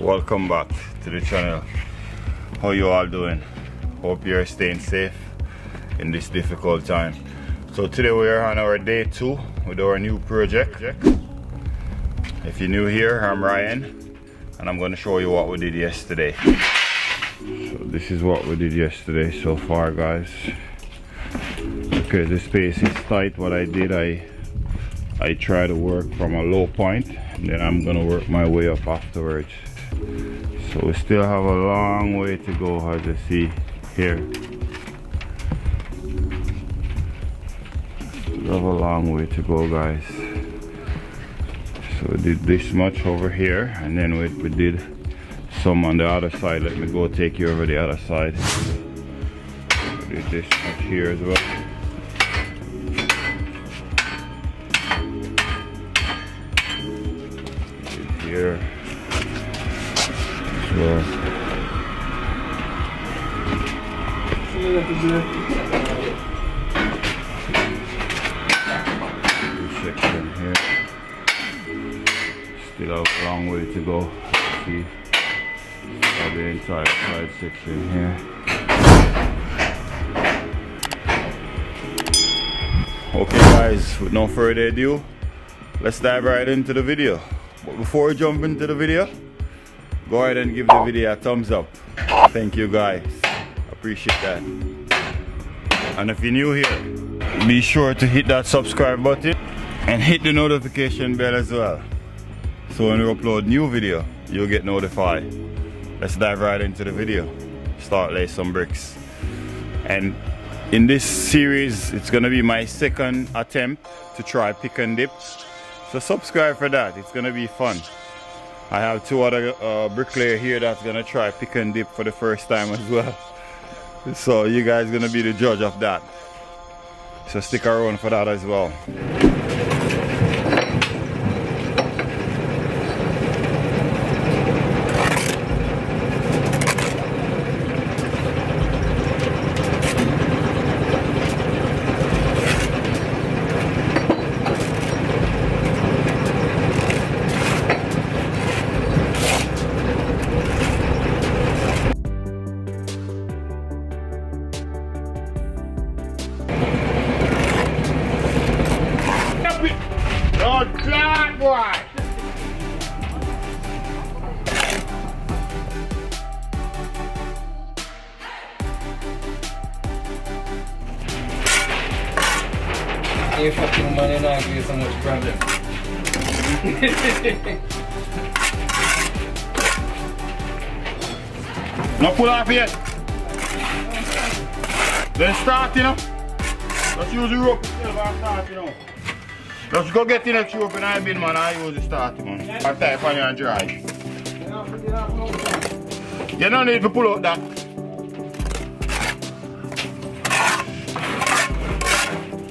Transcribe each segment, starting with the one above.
welcome back to the channel. How you all doing? Hope you're staying safe in this difficult time. So today we are on our day two with our new project. If you're new here I'm Ryan and I'm going to show you what we did yesterday. So this is what we did yesterday so far guys. Okay the space is tight. What I did I I try to work from a low point and then I'm gonna work my way up afterwards so we still have a long way to go as you see here. Still have a long way to go guys. So we did this much over here and then we, we did some on the other side. Let me go take you over the other side. We did this much here as well. Here well. Section here. Still have a long way to go. See, still the entire side section here. Okay guys, with no further ado, let's dive right into the video. But before we jump into the video, go ahead and give the video a thumbs up. Thank you guys. Appreciate that. And if you're new here, be sure to hit that subscribe button and hit the notification bell as well. So when we upload new video, you'll get notified. Let's dive right into the video. Start lay some bricks. And in this series, it's gonna be my second attempt to try pick and dip. So subscribe for that, it's gonna be fun. I have two other uh, bricklayer here that's gonna try pick and dip for the first time as well. So you guys gonna be the judge of that. So stick around for that as well. Boy! You fucking money not give you so much problem. No pull off yet. Then start, you know. Let's use the rope instead of start, you know. Let's go get the next rope in I bin, man. I use the start, man. I type on you and dry. You don't need to pull out that.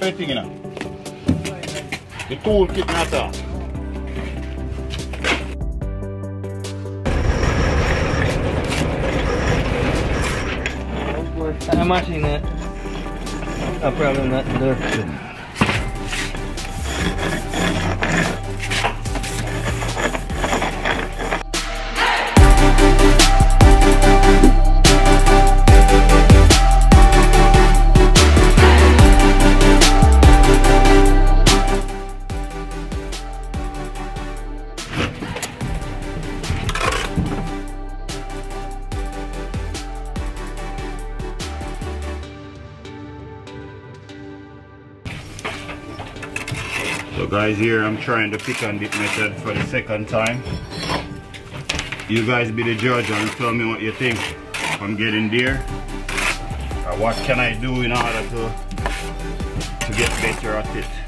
Everything, you know. The tool kit, that. I'm watching that. No problem, not there. So guys here I'm trying the pick and dip method for the second time. You guys be the judge and tell me what you think. I'm getting there. Or what can I do in order to to get better at it.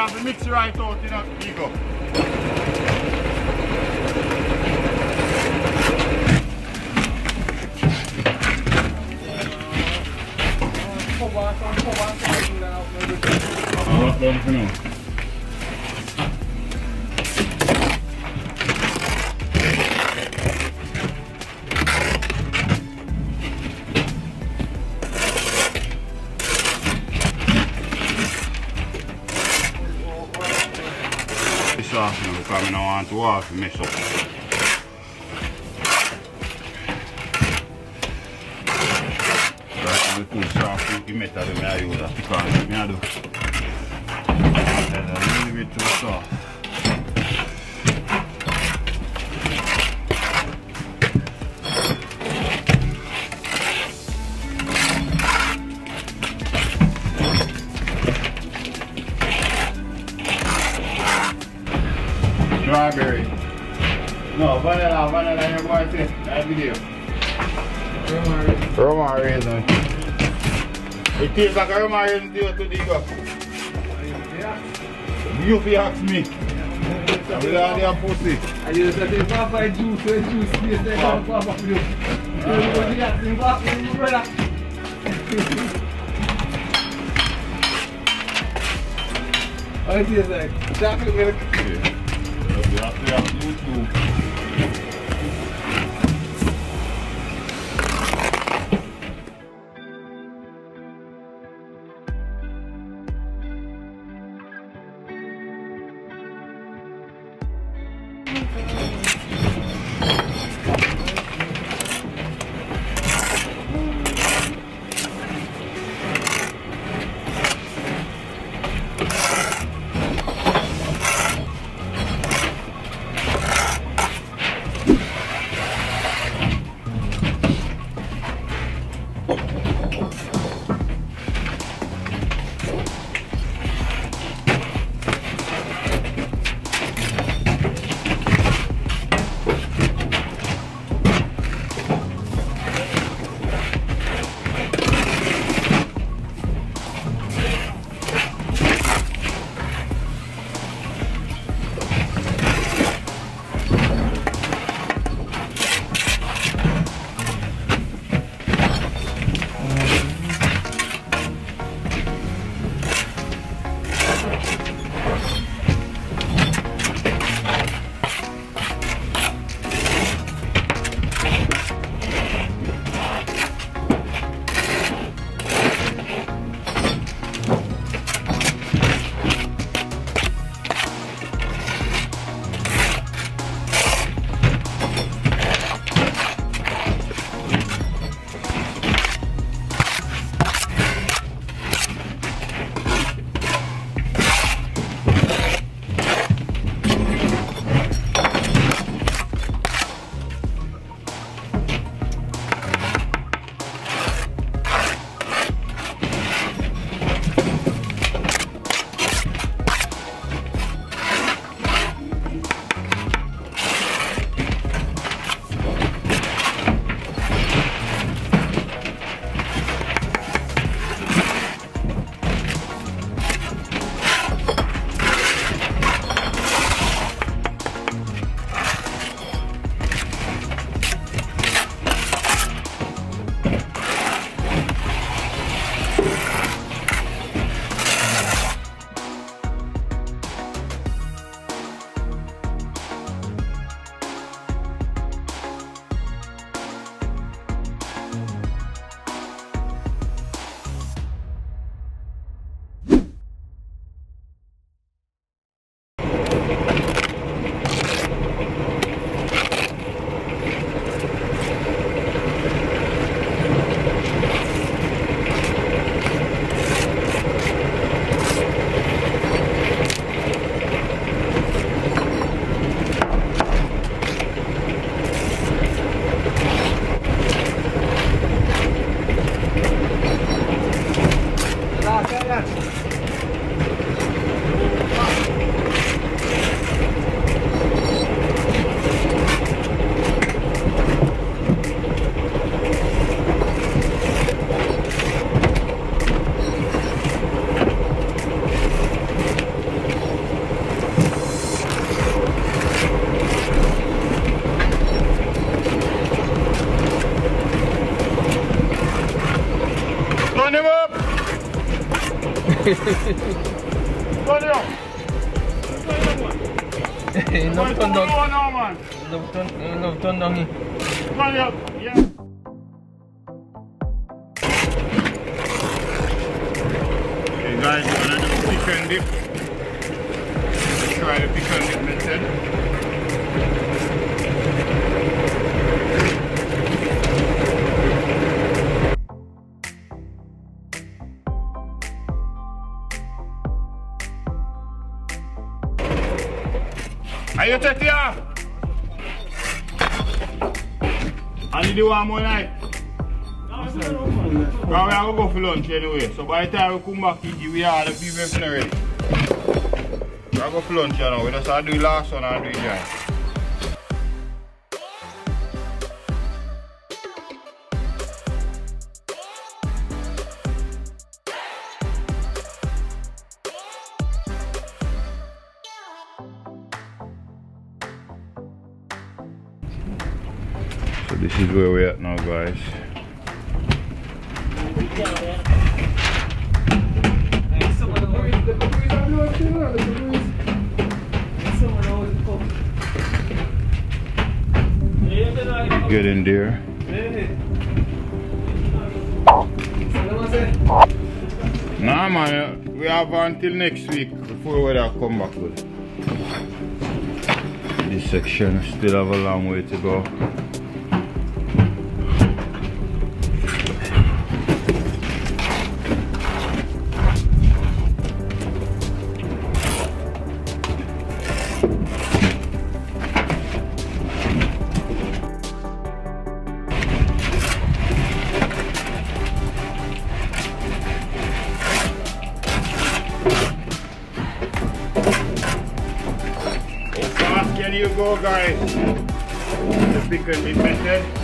Have to mix it right out, you know, Ego. Cover some cover some now. Oh, don't you know. This because I don't want to off to mess up. Right, we put soft you metal in my use that because me I Strawberry. No, vanilla, vanilla, you're going to say. That video. Roma raisin. It tastes like a Roma raisin to you to dig You fi ask me. I'm with all your pussy. I just said if I find juice, juice, please take out Papa for you. You go to the acting back, my brother. How oh, it tastes like? Chocolate milk. You have to have YouTube. Enough turn down. no, man. Enough turn, enough turn down. Come here. Yeah. Okay guys, we're gonna do pick and dip. Let's try the pick and dip method. Here? I need one more night. Now we are going to go for lunch anyway. So by the time we come back, we are the people ready. We are going for lunch you know. We just have to do last one and do the this is where we're at now guys. Get in there. Nah man, we have until next week before weather come back with This section still have a long way to go. Go guys? The pick and dip method.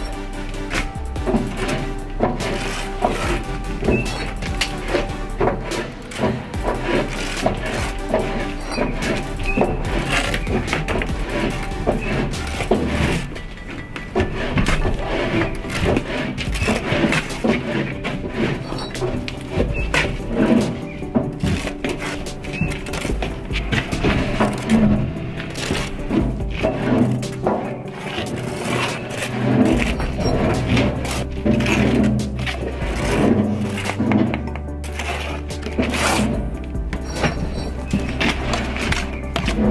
This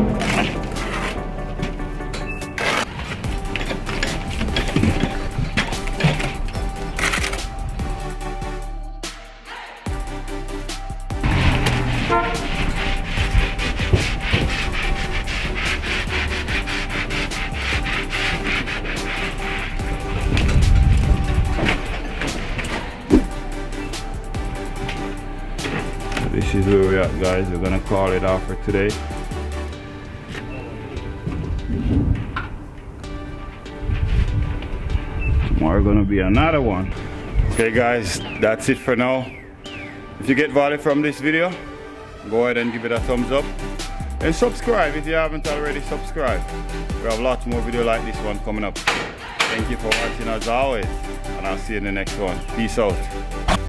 is where we're guys. We're gonna call it off for today. Tomorrow gonna be another one. Okay guys, that's it for now. If you get value from this video, go ahead and give it a thumbs up. And subscribe if you haven't already subscribed. We have lots more video like this one coming up. Thank you for watching as always. And I'll see you in the next one. Peace out.